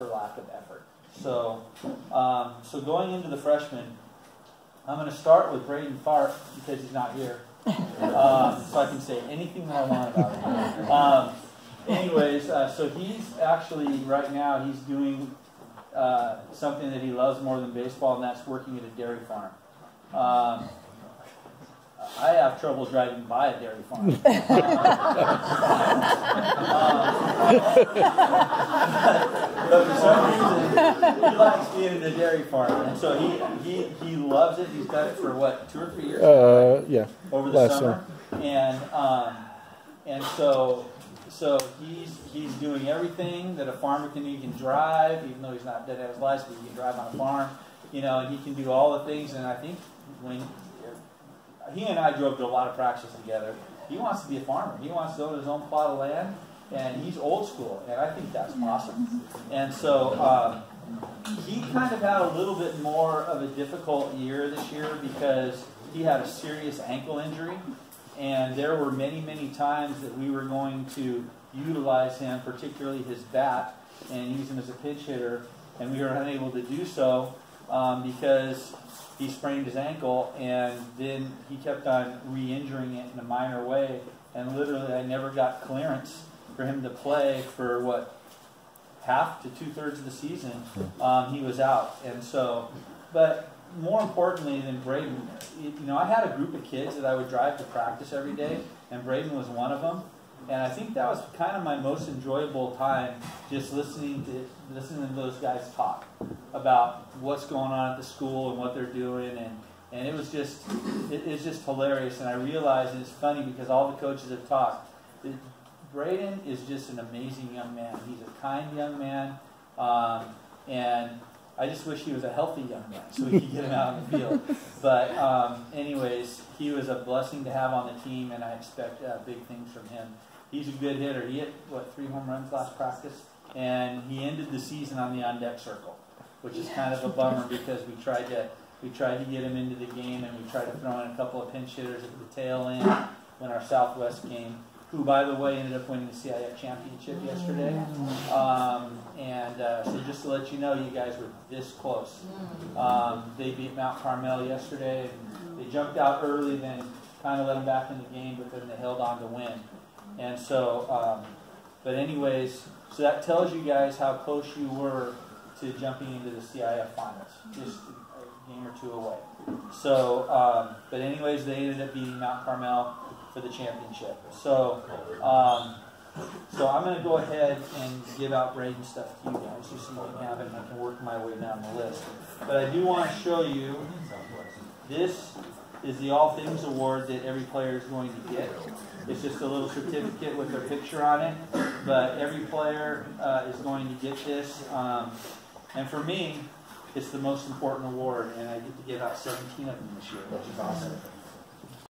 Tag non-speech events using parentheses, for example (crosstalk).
for lack of effort. So, um, so going into the freshman, I'm going to start with Braden Fart because he's not here, (laughs) um, so I can say anything that I want about him. Um, anyways, uh, so he's actually right now he's doing uh, something that he loves more than baseball, and that's working at a dairy farm. Um, I have trouble driving by a dairy farm. (laughs) um, (laughs) but for some reason, he likes being in a dairy farm, and so he, he, he loves it. He's done it for what two or three years? Uh, yeah. Over the Last summer, and um, and so so he's he's doing everything that a farmer can. He can drive, even though he's not dead have his license. He can drive on a farm, you know, and he can do all the things. And I think when he and I drove to a lot of practices together. He wants to be a farmer. He wants to own his own plot of land, and he's old school, and I think that's awesome. And so um, he kind of had a little bit more of a difficult year this year because he had a serious ankle injury, and there were many, many times that we were going to utilize him, particularly his bat, and use him as a pinch hitter, and we were unable to do so um, because he sprained his ankle, and then he kept on re-injuring it in a minor way. And literally, I never got clearance for him to play for what half to two thirds of the season. Um, he was out, and so, but more importantly than Braden, you know, I had a group of kids that I would drive to practice every day, and Braden was one of them. And I think that was kind of my most enjoyable time, just listening to listening to those guys talk about what's going on at the school and what they're doing, and and it was just it, it's just hilarious. And I realized and it's funny because all the coaches have talked. That Braden is just an amazing young man. He's a kind young man, um, and I just wish he was a healthy young man so we could get him out in the field. (laughs) But um, anyways, he was a blessing to have on the team, and I expect uh, big things from him. He's a good hitter. He hit what three home runs last practice, and he ended the season on the on deck circle, which is kind of a bummer because we tried to we tried to get him into the game, and we tried to throw in a couple of pinch hitters at the tail end when our Southwest game. Who, by the way, ended up winning the CIF championship yesterday. Um, and uh, so, just to let you know, you guys were this close. Um, they beat Mount Carmel yesterday. And they jumped out early, then kind of let them back in the game, but then they held on to win. And so, um, but anyways, so that tells you guys how close you were to jumping into the CIF finals, just a game or two away. So, um, but anyways, they ended up beating Mount Carmel for the championship. So, um, so I'm going to go ahead and give out Braden stuff to you guys, just so you can have it, and I can work my way down the list. But I do want to show you this is the All Things Award that every player is going to get. It's just a little certificate with their picture on it, but every player uh, is going to get this. Um, and for me, it's the most important award, and I get to give out 17 of them this year, which is awesome.